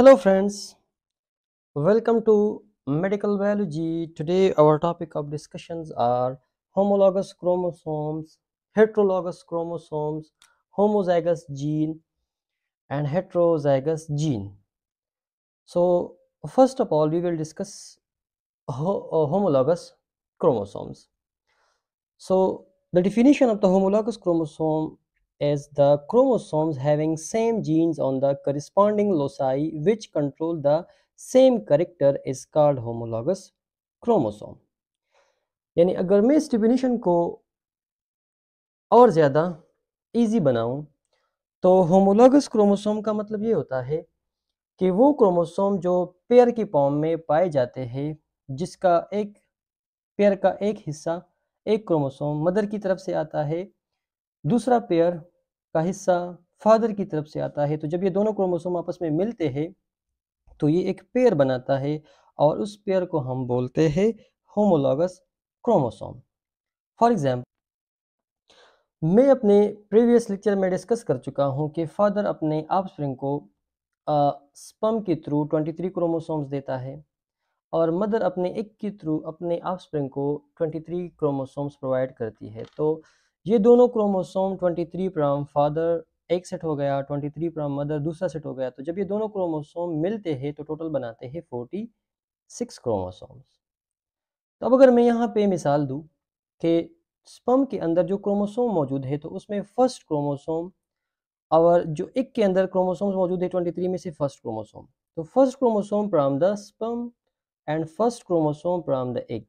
Hello friends, welcome to Medical Biology. Today our topic of discussions are homologous chromosomes, heterologous chromosomes, homozygous gene and heterozygous gene. So first of all we will discuss uh, homologous chromosomes. So the definition of the homologous chromosome is the chromosomes having same genes on the corresponding loci which control the same character is called homologous chromosome. यानी अगर मैं इस definition को और ज़्यादा easy बनाऊँ तो homologous chromosome का मतलब ये होता है कि वो क्रोमोसोम जो पेयर की फॉर्म में पाए जाते हैं जिसका एक पेयर का एक हिस्सा एक क्रोमोसोम मदर की तरफ़ से आता है दूसरा पेयर का हिस्सा फादर की तरफ़ से आता है। तो जब ये दोनों क्रोमोसोम आपस में मिलते हैं तो ये एक पेयर बनाता है और उस पेयर को हम बोलते हैं होमोलॉगस क्रोमोसोम। फॉर एग्ज़ाम्पल मैं अपने प्रीवियस लेक्चर में डिस्कस कर चुका हूँ कि फादर अपने ऑफस्प्रिंग को स्पम के थ्रू 23 क्रोमोसोम्स देता है और मदर अपने एक के थ्रू अपने ऑफस्प्रिंग को 23 क्रोमोसोम्स प्रोवाइड करती है। तो ये दोनों क्रोमोसोम 23 फ्राम फादर एक सेट हो गया 23 फ्राम मदर दूसरा सेट हो गया। तो जब ये दोनों क्रोमोसोम मिलते हैं तो टोटल बनाते हैं 46 क्रोमोसोम्स। तो अब अगर मैं यहाँ पे मिसाल दूँ कि स्पम के अंदर जो क्रोमोसोम मौजूद है तो उसमें फ़र्स्ट क्रोमोसोम और जो एक के अंदर क्रोमोसोम्स मौजूद है 23 में से फ़र्स्ट क्रोमोसोम। तो first chromosome from the sperm and first chromosome from the egg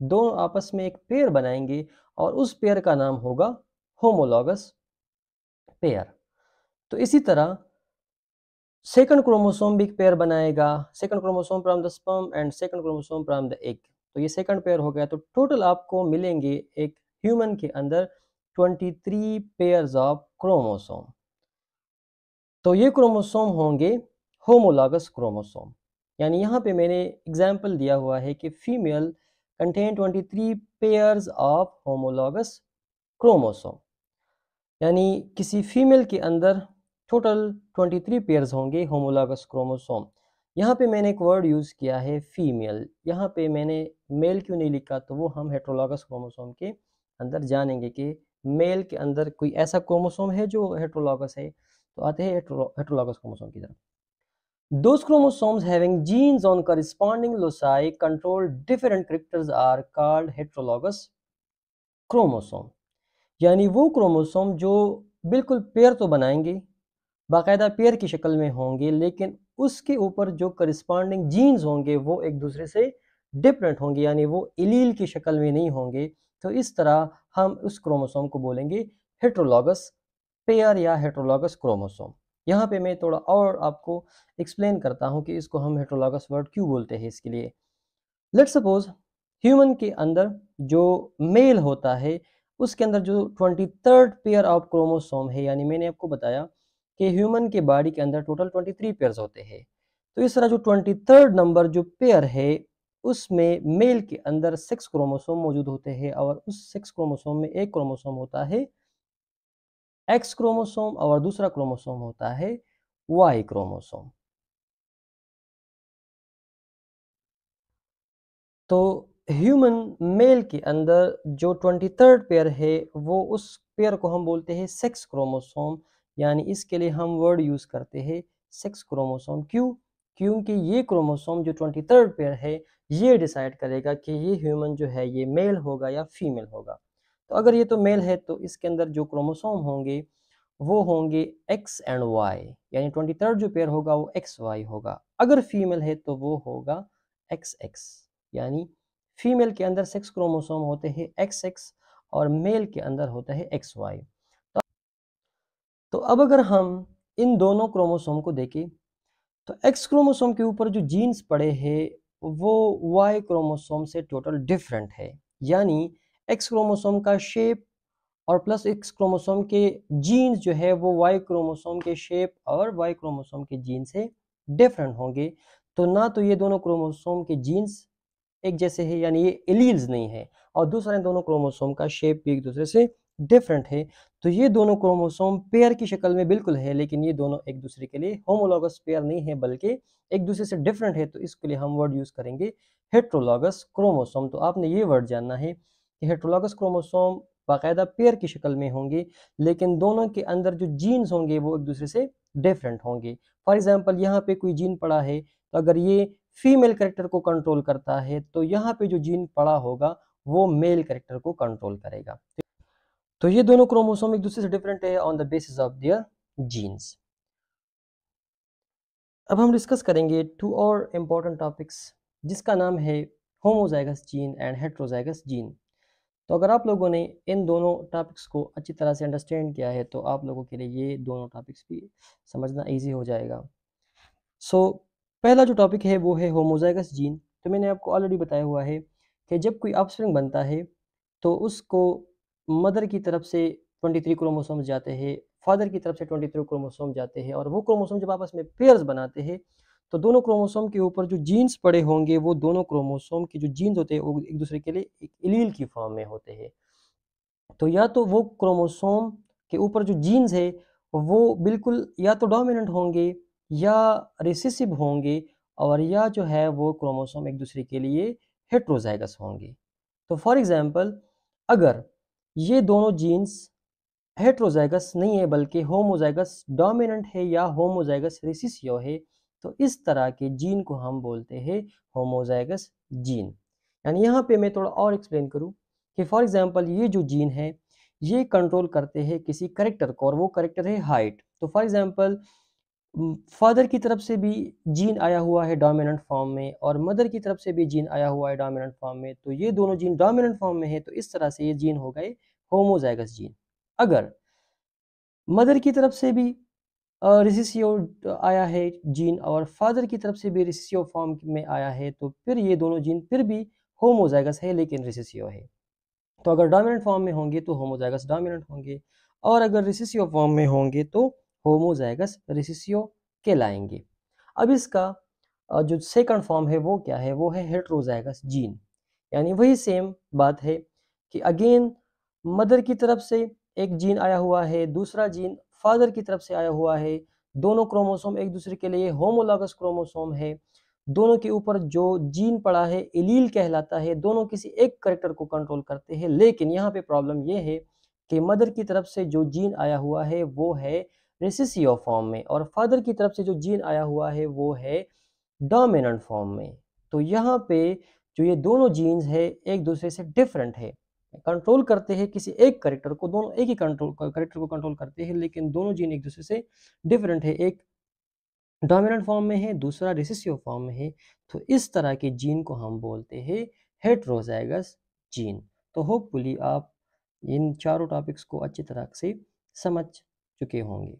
दोनों आपस में एक पेयर बनाएँगे और उस पेयर का नाम होगा होमोलॉगस पेयर। तो इसी तरह सेकंड क्रोमोसोम भी एक पेयर बनाएगा, second chromosome from the sperm and second chromosome from the egg तो ये सेकंड पेयर हो गया तो टोटल आपको मिलेंगे एक ह्यूमन के अंदर 23 पेयर्स ऑफ़ क्रोमोसोम तो ये क्रोमोसोम होंगे होमोलॉगस क्रोमोसोम यानी यहाँ पे मैंने एग्ज़ाम्पल दिया हुआ है कि female contain 23 pairs of homologous chromosome यानी किसी फीमेल के अंदर टोटल 23 पेयर्स होंगे होमोलॉगस क्रोमोसोम यहाँ पे मैंने एक वर्ड यूज़ किया है फीमेल यहाँ पे मैंने मेल क्यों नहीं लिखा तो वो हम हेट्रोलॉगस क्रोमोसोम के अंदर जानेंगे कि मेल के अंदर कोई ऐसा क्रोमोसोम है जो हेट्रोलॉगस है. तो आते हैं हेट्रोलॉगस क्रोमोसोम की तरफ़. Those chromosomes having genes on corresponding loci control different characters are called heterologous chromosome. यानी वो क्रोमोसोम जो बिल्कुल पेयर तो बनाएँगे, बाकायदा पेयर की शक्ल में होंगे, लेकिन उसके ऊपर जो करस्पॉन्डिंग जीन्स होंगे वो एक दूसरे से डिफरेंट होंगे, यानी वो इलील की शक्ल में नहीं होंगे तो इस तरह हम उस क्रोमोसोम को बोलेंगे हेट्रोलॉगस पेयर या हेट्रोलॉगस क्रोमोसोम यहाँ पे मैं थोड़ा और आपको एक्सप्लेन करता हूँ कि इसको हम हेट्रोलॉगस वर्ड क्यों बोलते हैं इसके लिए। लेट सपोज़ ह्यूमन के अंदर जो मेल होता है, उसके अंदर जो twenty third pair of chromosome है, यानी मैंने आपको बताया कि ह्यूमन के बॉडी के अंदर टोटल ट्वेंटी थ्री पेयर्स होते हैं। तो इस तरह जो ट्वेंटी थर्ड नंबर जो पेयर है, उसमें मेल के अंदर सिक्स क्रोमोसोम मौजूद होते हैं और उस सिक्स क्रोमोसोम में एक क्रोमोसोम होता है। एक्स क्रोमोसोम और दूसरा क्रोमोसोम होता है वाई क्रोमोसोम। तो ह्यूमन मेल के अंदर जो ट्वेंटी थर्ड पेयर है, वो उस पेयर को हम बोलते हैं सेक्स क्रोमोसोम यानी इसके लिए हम वर्ड यूज़ करते हैं सेक्स क्रोमोसोम क्यों? क्योंकि ये क्रोमोसोम जो ट्वेंटी थर्ड पेयर है, ये डिसाइड करेगा कि ये ह्यूमन जो है, ये मेल होगा या फीमेल होगा। तो अगर ये तो मेल है तो इसके अंदर जो क्रोमोसोम होंगे वो होंगे एक्स एंड वाई यानी ट्वेंटी थर्ड जो पेयर होगा वो एक्स वाई होगा। अगर फीमेल है तो वो होगा एक्स एक्स यानी फीमेल के अंदर सेक्स क्रोमोसोम होते हैं एक्स एक्स और मेल के अंदर होता है एक्स वाई। तो, तो अब अगर हम इन दोनों क्रोमोसोम को देखें तो एक्स क्रोमोसोम के ऊपर जो जीन्स पड़े हैं वो वाई क्रोमोसोम से टोटल डिफरेंट है यानी एक्स क्रोमोसोम का शेप और प्लस एक्स क्रोमोसोम के जीन्स जो है, वो वाई क्रोमोसोम के शेप और वाई क्रोमोसोम के जीन से डिफरेंट होंगे। तो ना तो ये दोनों क्रोमोसोम के जीन्स एक जैसे है, यानी ये एलील्स नहीं है, और दूसरा दोनों क्रोमोसोम का शेप भी एक दूसरे से डिफरेंट है। तो ये दोनों क्रोमोसोम पेयर की शक्ल में बिल्कुल है, लेकिन ये दोनों एक दूसरे के लिए होमोलॉगस पेयर नहीं है, बल्कि एक दूसरे से डिफरेंट है। तो इसके लिए हम वर्ड यूज़ करेंगे हेट्रोलॉगस क्रोमोसोम तो आपने ये वर्ड जानना है कि हेट्रोलॉगस क्रोमोसोम बाकायदा पेयर की शक्ल में होंगे, लेकिन दोनों के अंदर जो जीन्स होंगे वो एक दूसरे से डिफरेंट होंगे। फॉर एग्ज़ाम्पल यहाँ पे कोई जीन पड़ा है तो अगर ये फीमेल करेक्टर को कंट्रोल करता है तो यहाँ पे जो जीन पड़ा होगा, वो मेल करेक्टर को कंट्रोल करेगा। तो ये दोनों क्रोमोसोम एक दूसरे से डिफरेंट है on the basis of their genes अब हम डिस्कस करेंगे टू और इम्पोर्टेंट टॉपिक्स जिसका नाम है homozygous gene and heterozygous gene तो अगर आप लोगों ने इन दोनों टॉपिक्स को अच्छी तरह से अंडरस्टैंड किया है तो आप लोगों के लिए ये दोनों टॉपिक्स भी समझना इजी हो जाएगा। सो so, पहला जो टॉपिक है वो है होमोजाइगस जीन तो मैंने आपको ऑलरेडी बताया हुआ है कि जब कोई ऑफस्प्रिंग बनता है तो उसको मदर की तरफ़ से 23 क्रोमोसोम जाते हैं फादर की तरफ़ से 23 क्रोमोसोम जाते हैं और वो क्रोमोसोम जब आपस में पेयर्स बनाते हैं तो दोनों क्रोमोसोम के ऊपर जो जीन्स पड़े होंगे, वो दोनों क्रोमोसोम के जो जीन्स होते हैं, वो एक दूसरे के लिए एक इलील की फॉर्म में होते हैं। तो या तो वो क्रोमोसोम के ऊपर जो जीन्स है, वो बिल्कुल या तो डोमिनेंट होंगे या रिसेसिव होंगे और या जो है वो क्रोमोसोम एक दूसरे के लिए हेट्रोजाइगस होंगे। तो फॉर एग्जांपल अगर ये दोनों जीन्स हेट्रोजाइगस नहीं है, बल्कि होमोजाइगस डोमिनेंट है या होमोजाइगस रिसिसियो है तो इस तरह के जीन को हम बोलते हैं होमोजाइगस जीन। यानी यहाँ पे मैं थोड़ा और एक्सप्लेन करूँ कि फॉर एग्जांपल ये जो जीन है, ये कंट्रोल करते हैं किसी करेक्टर को और वो करेक्टर है हाइट तो फॉर एग्जांपल फादर की तरफ़ से भी जीन आया हुआ है डोमिनेंट फॉर्म में और मदर की तरफ़ से भी जीन आया हुआ है डोमिनेंट फॉर्म में। तो ये दोनों जीन डोमिनेंट फॉर्म में है तो इस तरह से ये जीन हो गए होमोजाइगस जीन। अगर मदर की तरफ़ से भी रिसिसियो आया है जीन और फादर की तरफ़ से भी रिसिसियो फॉर्म में आया है तो फिर ये दोनों जीन फिर भी होमोजाइगस है, लेकिन रिसिसियो है। तो अगर डोमिनेंट फॉर्म में होंगे तो होमोजाइगस डोमिनेंट होंगे और अगर रिसिसियो फॉर्म में होंगे तो होमोजाइगस रिसिसियो कहलाएँगे। अब इसका जो सेकंड फॉर्म है, वो क्या है? वो है हेट्रोजाइगस जीन यानी वही सेम बात है कि अगेन मदर की तरफ़ से एक जीन आया हुआ है, दूसरा जीन फादर की तरफ़ से आया हुआ है। दोनों क्रोमोसोम एक दूसरे के लिए होमोलॉगस क्रोमोसोम है। दोनों के ऊपर जो जीन पड़ा है एलील कहलाता है। दोनों किसी एक करेक्टर को कंट्रोल करते हैं। लेकिन यहाँ पे प्रॉब्लम ये है कि मदर की तरफ़ से जो जीन आया हुआ है, वो है रेसिसियो फॉर्म में और फादर की तरफ़ से जो जीन आया हुआ है, वो है डोमिनेंट फॉर्म में। तो यहाँ पे जो ये दोनों जीन्स है, एक दूसरे से डिफरेंट है। कंट्रोल करते हैं किसी एक करेक्टर को, दोनों एक ही कंट्रोल करेक्टर को कंट्रोल करते हैं, लेकिन दोनों जीन एक दूसरे से डिफरेंट है। एक डोमिनेंट फॉर्म में है, दूसरा रिसेसिव फॉर्म में है। तो इस तरह के जीन को हम बोलते हैं हेट्रोजाइगस जीन तो होपफुली आप इन चारों टॉपिक्स को अच्छी तरह से समझ चुके होंगे।